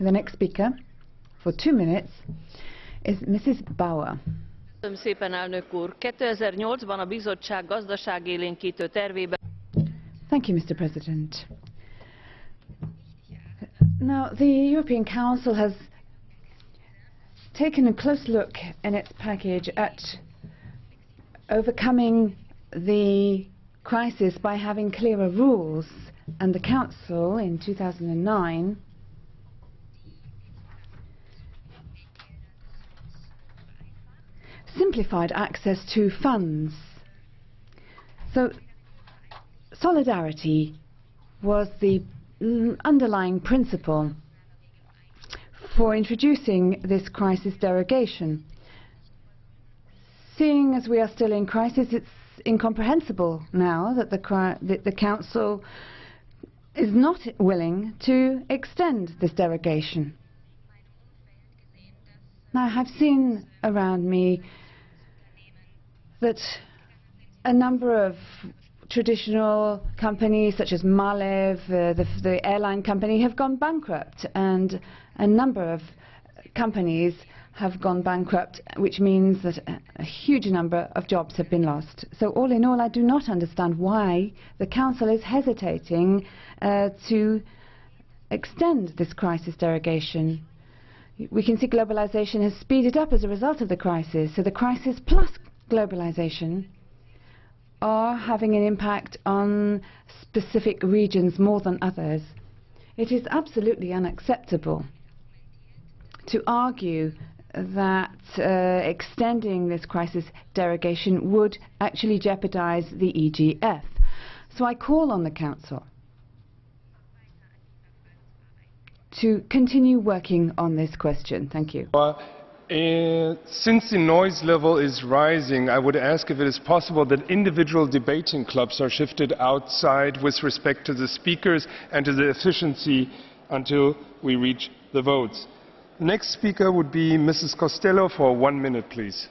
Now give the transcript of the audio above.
The next speaker, for two minutes, is Mrs. Bauer. Köszönöm szépen, elnök úr! 2008-ban a bizottság gazdaságélénkítő tervében Thank you, Mr. President. Now, the European Council has taken a close look in its package at overcoming the crisis by having clearer rules, and the Council in 2009 simplified access to funds. So solidarity was the mm, underlying principle for introducing this crisis derogation. Seeing as we are still in crisis, it's incomprehensible now that the, that the Council is not willing to extend this derogation. Now, I have seen around me that a number of traditional companies such as Malev, uh, the, the airline company, have gone bankrupt, and a number of companies have gone bankrupt, which means that a, a huge number of jobs have been lost. So all in all, I do not understand why the Council is hesitating uh, to extend this crisis derogation. We can see globalization has speeded up as a result of the crisis, so the crisis plus globalization are having an impact on specific regions more than others. It is absolutely unacceptable to argue that uh, extending this crisis derogation would actually jeopardize the EGF. So I call on the Council to continue working on this question. Thank you. Uh, since the noise level is rising, I would ask if it is possible that individual debating clubs are shifted outside with respect to the speakers and to the efficiency until we reach the votes. Next speaker would be Mrs. Costello for one minute, please.